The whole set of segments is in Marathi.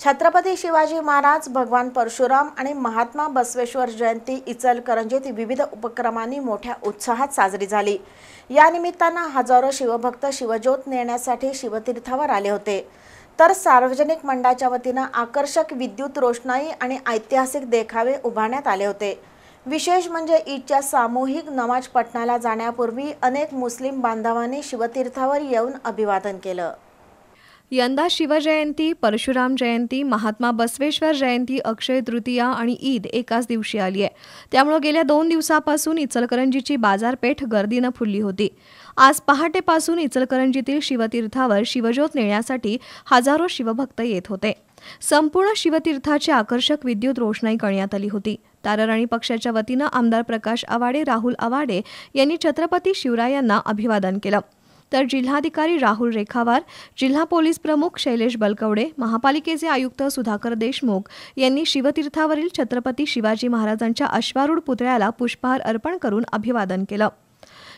छत्रपती शिवाजी महाराज भगवान परशुराम आणि महात्मा बसवेश्वर जयंती इचलकरंजीत विविध उपक्रमांनी मोठ्या उत्साहात साजरी झाली. या निमित्तानं हजारो शिवभक्त शिवज्योत नेण्यासाठी शिवतीर्थावर आले होते. तर सार्वजनिक मंडळाच्या वतीनं आकर्षक विद्युत रोषणाई आणि ऐतिहासिक देखावे उभारण्यात आले होते. विशेष म्हणजे ईदच्या सामूहिक नमाज पठणाला जाण्यापूर्वी अनेक मुस्लिम बांधवांनी शिवतीर्थावर येऊन अभिवादन केलं. यंदा शिवजयंती परशुराम जयंती महात्मा बसवेश्वर जयंती अक्षय तृतीया आणि ईद एकाच दिवशी आली आहे. त्यामुळे गेल्या दोन दिवसापासून इचलकरंजीची बाजारपेठ गर्दीनं फुलली होती. आज पहाटेपासून इचलकरंजीतील शिवतीर्थावर शिवज्योत नेण्यासाठी हजारो शिवभक्त येत होते. संपूर्ण शिवतीर्थाची आकर्षक विद्युत रोषणाई करण्यात आली होती. तारराणी पक्षाच्या वतीनं आमदार प्रकाश आवाडे राहुल आवाडे यांनी छत्रपती शिवरायांना अभिवादन केलं. तर जिल्हाधिकारी राहुल रेखावार जिल्हा पोलीस प्रमुख शैलेश बलकवडे महापालिकेचे आयुक्त सुधाकर देशमुख यांनी शिवतीर्थावरील छत्रपती शिवाजी महाराजांच्या अश्वारूढ पुतळ्याला पुष्पहार अर्पण करून अभिवादन केलं.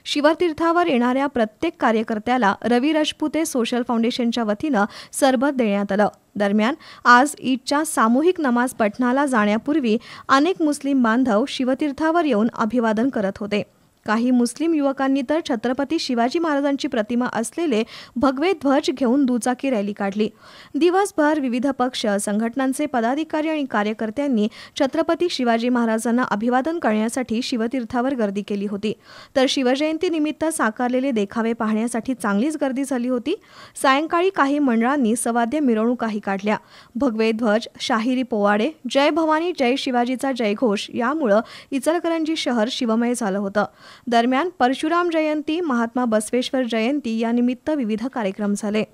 शिवतीर्थावर येणाऱ्या प्रत्येक कार्यकर्त्याला रवी राजपुते सोशल फाउंडेशनच्या वतीनं सरबत देण्यात आलं. दरम्यान आज ईदच्या सामूहिक नमाज पठणाला जाण्यापूर्वी अनेक मुस्लिम बांधव शिवतीर्थावर येऊन अभिवादन करत होते. काही मुस्लिम युवकांनी तर छत्रपती शिवाजी महाराजांची प्रतिमा असलेले भगवे ध्वज घेऊन दुचाकी रॅली काढली. दिवसभर विविध पक्ष संघटनांचे पदाधिकारी आणि कार्यकर्त्यांनी छत्रपती शिवाजी महाराजांना अभिवादन करण्यासाठी शिवतीर्थावर गर्दी केली होती. तर शिवजयंतीनिमित्त साकारलेले देखावे पाहण्यासाठी चांगलीच गर्दी झाली होती. सायंकाळी काही मंडळांनी सवाद्य मिरवणुकाही काढल्या. भगवे ध्वज शाहिरी पोवाडे जय भवानी जय शिवाजीचा जयघोष यामुळं इचलकरंजी शहर शिवमय झालं होतं. दरम्यान परशुराम जयंती महात्मा बसवेश्वर जयंती यानिमित्त विविध कार्यक्रम झाले.